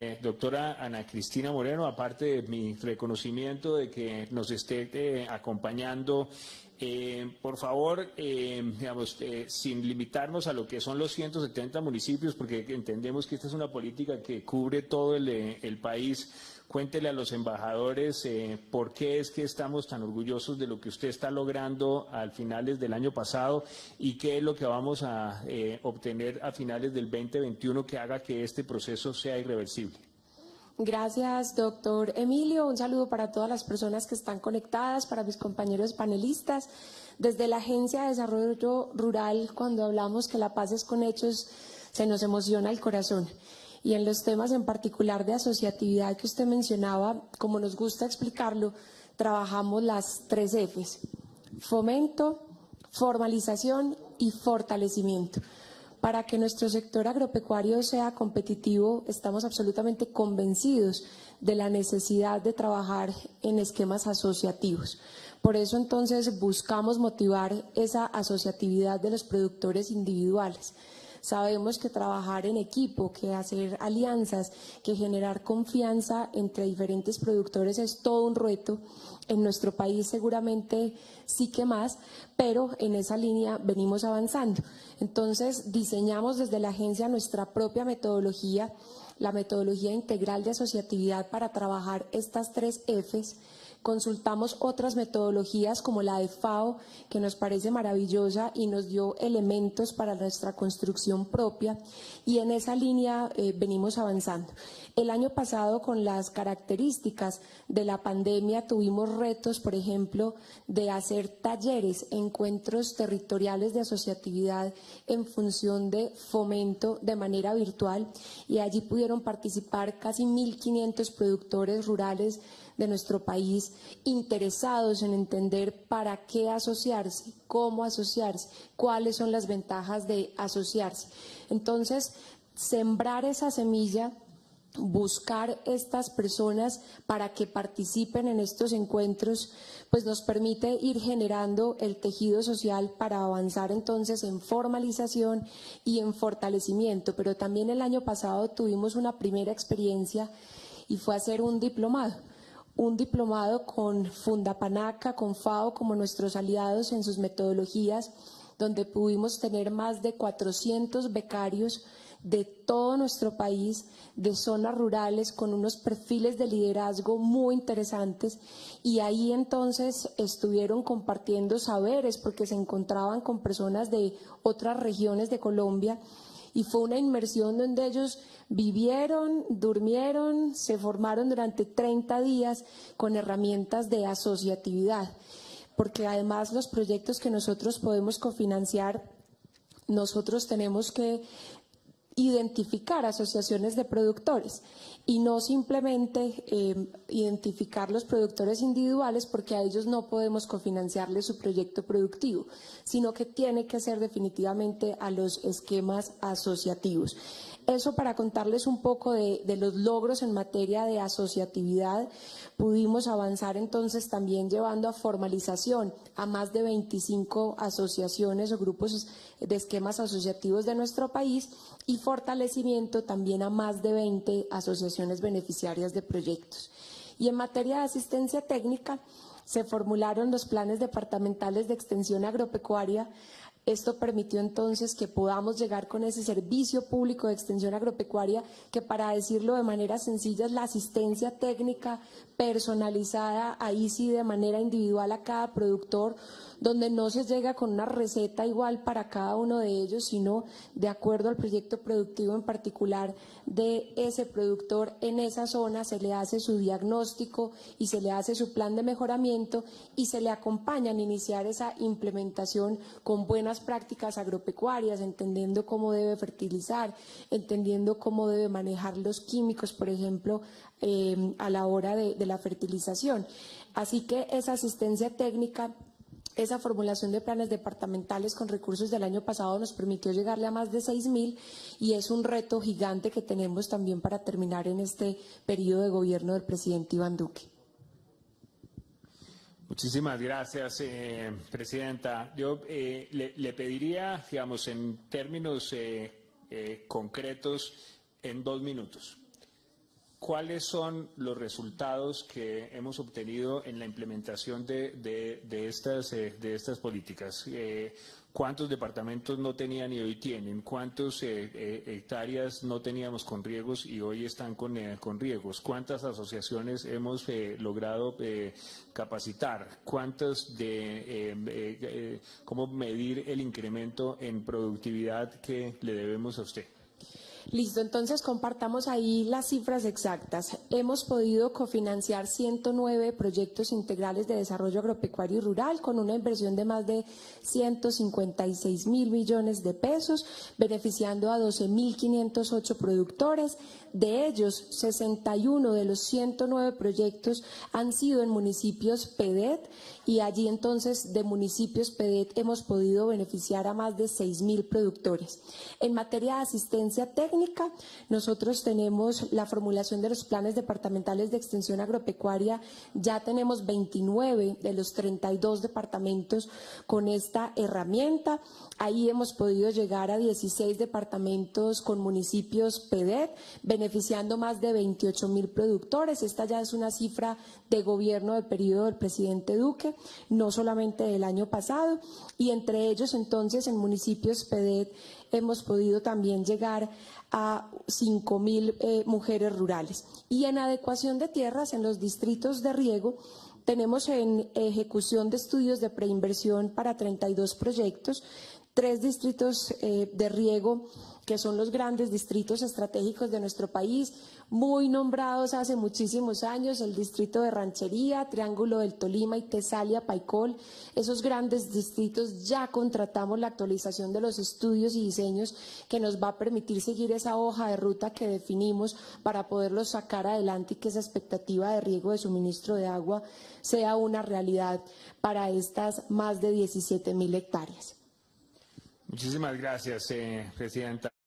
Eh, doctora Ana Cristina Moreno, aparte de mi reconocimiento de que nos esté eh, acompañando, eh, por favor, digamos, sin limitarnos a lo que son los 170 municipios, porque entendemos que esta es una política que cubre todo el, el país, Cuéntele a los embajadores eh, por qué es que estamos tan orgullosos de lo que usted está logrando al finales del año pasado y qué es lo que vamos a eh, obtener a finales del 2021 que haga que este proceso sea irreversible. Gracias, doctor Emilio. Un saludo para todas las personas que están conectadas, para mis compañeros panelistas. Desde la Agencia de Desarrollo Rural, cuando hablamos que la paz es con hechos, se nos emociona el corazón y en los temas en particular de asociatividad que usted mencionaba, como nos gusta explicarlo, trabajamos las tres Fs, fomento, formalización y fortalecimiento. Para que nuestro sector agropecuario sea competitivo, estamos absolutamente convencidos de la necesidad de trabajar en esquemas asociativos. Por eso entonces buscamos motivar esa asociatividad de los productores individuales. Sabemos que trabajar en equipo, que hacer alianzas, que generar confianza entre diferentes productores es todo un reto. En nuestro país seguramente sí que más, pero en esa línea venimos avanzando. Entonces, diseñamos desde la agencia nuestra propia metodología, la metodología integral de asociatividad para trabajar estas tres Fs Consultamos otras metodologías como la de FAO, que nos parece maravillosa y nos dio elementos para nuestra construcción propia y en esa línea eh, venimos avanzando. El año pasado, con las características de la pandemia, tuvimos retos, por ejemplo, de hacer talleres, encuentros territoriales de asociatividad en función de fomento de manera virtual y allí pudieron participar casi 1.500 productores rurales de nuestro país interesados en entender para qué asociarse, cómo asociarse, cuáles son las ventajas de asociarse. Entonces, sembrar esa semilla buscar estas personas para que participen en estos encuentros, pues nos permite ir generando el tejido social para avanzar entonces en formalización y en fortalecimiento. Pero también el año pasado tuvimos una primera experiencia y fue hacer un diplomado un diplomado con Fundapanaca, con FAO como nuestros aliados en sus metodologías, donde pudimos tener más de 400 becarios de todo nuestro país, de zonas rurales, con unos perfiles de liderazgo muy interesantes. Y ahí entonces estuvieron compartiendo saberes porque se encontraban con personas de otras regiones de Colombia y fue una inmersión donde ellos vivieron, durmieron, se formaron durante 30 días con herramientas de asociatividad, porque además los proyectos que nosotros podemos cofinanciar, nosotros tenemos que identificar asociaciones de productores y no simplemente eh, identificar los productores individuales porque a ellos no podemos cofinanciarles su proyecto productivo, sino que tiene que ser definitivamente a los esquemas asociativos. Eso para contarles un poco de, los logros en materia de asociatividad. Pudimos avanzar entonces también llevando a formalización a más de 25 asociaciones o grupos de esquemas asociativos de nuestro país y fortalecimiento también a más de 20 asociaciones beneficiarias de proyectos. Y en materia de asistencia técnica, se formularon los planes departamentales de extensión agropecuaria esto permitió entonces que podamos llegar con ese servicio público de extensión agropecuaria que, para decirlo de manera sencilla, es la asistencia técnica personalizada, ahí sí de manera individual a cada productor, donde no se llega con una receta igual para cada uno de ellos, sino de acuerdo al proyecto productivo en particular de ese productor en esa zona, se le hace su diagnóstico y se le hace su plan de mejoramiento y se le acompaña en iniciar esa implementación con buenas prácticas agropecuarias, entendiendo cómo debe fertilizar, entendiendo cómo debe manejar los químicos, por ejemplo, eh, a la hora de la fertilización. Así que esa asistencia técnica esa formulación de planes departamentales con recursos del año pasado nos permitió llegarle a más de 6.000 y es un reto gigante que tenemos también para terminar en este periodo de gobierno del presidente Iván Duque. Muchísimas gracias, eh, Presidenta. Yo eh, le, pediría, digamos, en términos eh, concretos, en dos minutos. ¿cuáles son los resultados que hemos obtenido en la implementación de, de, estas, eh, de estas políticas? Eh, ¿Cuántos departamentos no tenían y hoy tienen? ¿Cuántas eh, hectáreas no teníamos con riegos y hoy están con, con riegos? ¿Cuántas asociaciones hemos logrado capacitar? ¿Cuántas de cómo medir el incremento en productividad que le debemos a usted? Listo, entonces compartamos ahí las cifras exactas. Hemos podido cofinanciar 109 proyectos integrales de desarrollo agropecuario y rural con una inversión de más de 156 mil millones de pesos, beneficiando a 12.508 productores. De ellos, 61 de los 109 proyectos han sido en municipios PEDET y allí entonces de municipios PEDET hemos podido beneficiar a más de 6 mil productores. En materia de asistencia técnica, nosotros tenemos la formulación de los planes departamentales de extensión agropecuaria. Ya tenemos 29 de los 32 departamentos con esta herramienta. Ahí hemos podido llegar a 16 departamentos con municipios PEDET, beneficiando más de 28 mil productores. Esta ya es una cifra de gobierno del periodo del presidente Duque, no solamente del año pasado. Y entre ellos, entonces, en municipios PEDET hemos podido también llegar a 5.000 eh, mujeres rurales. Y en adecuación de tierras en los distritos de riego, tenemos en ejecución de estudios de preinversión para 32 proyectos, tres distritos eh, de riego que son los grandes distritos estratégicos de nuestro país, muy nombrados hace muchísimos años, el distrito de Ranchería, Triángulo del Tolima y Tesalia, Paicol. Esos grandes distritos ya contratamos la actualización de los estudios y diseños que nos va a permitir seguir esa hoja de ruta que definimos para poderlos sacar adelante y que esa expectativa de riego de suministro de agua sea una realidad para estas más de 17 mil hectáreas. Muchísimas gracias, eh, Presidenta.